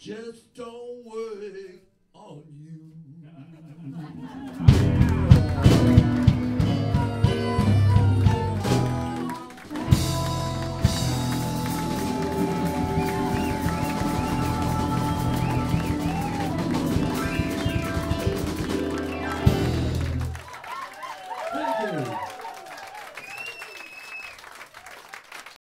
Just don't work on you. Uh-uh.